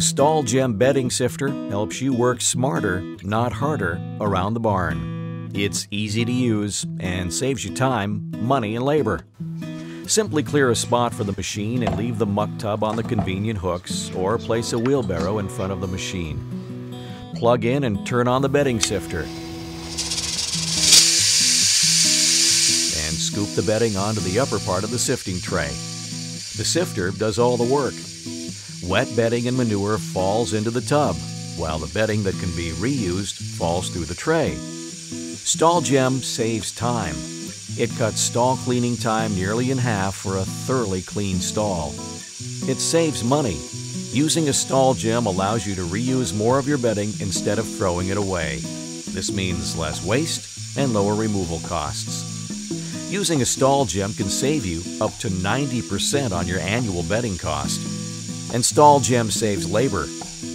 The Stall Gem bedding sifter helps you work smarter, not harder, around the barn. It's easy to use and saves you time, money, and labor. Simply clear a spot for the machine and leave the muck tub on the convenient hooks or place a wheelbarrow in front of the machine. Plug in and turn on the bedding sifter. And scoop the bedding onto the upper part of the sifting tray. The sifter does all the work. Wet bedding and manure falls into the tub, while the bedding that can be reused falls through the tray. Stall Gem saves time. It cuts stall cleaning time nearly in half for a thoroughly clean stall. It saves money. Using a Stall Gem allows you to reuse more of your bedding instead of throwing it away. This means less waste and lower removal costs. Using a Stall Gem can save you up to 90% on your annual bedding cost. And Stall Gem saves labor.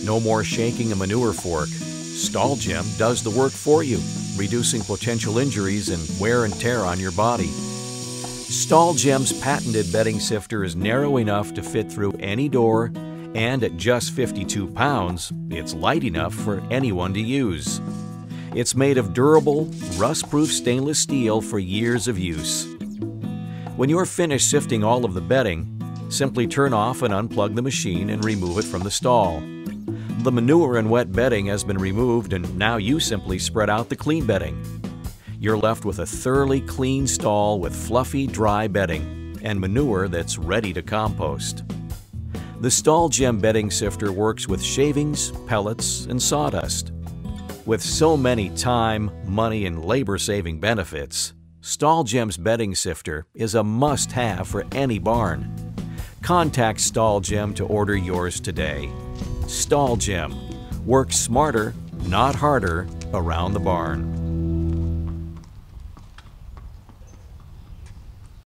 No more shaking a manure fork. Stall Gem does the work for you, reducing potential injuries and wear and tear on your body. Stall Gem's patented bedding sifter is narrow enough to fit through any door, and at just 52 pounds, it's light enough for anyone to use. It's made of durable, rust-proof stainless steel for years of use. When you're finished sifting all of the bedding, simply turn off and unplug the machine and remove it from the stall. The manure and wet bedding has been removed and now you simply spread out the clean bedding. You're left with a thoroughly clean stall with fluffy, dry bedding and manure that's ready to compost. The Stall Gem bedding sifter works with shavings, pellets, and sawdust. With so many time, money, and labor saving benefits, Stall Gem's bedding sifter is a must have for any barn. Contact Stall Gem to order yours today. Stall Gem. Work smarter, not harder, around the barn.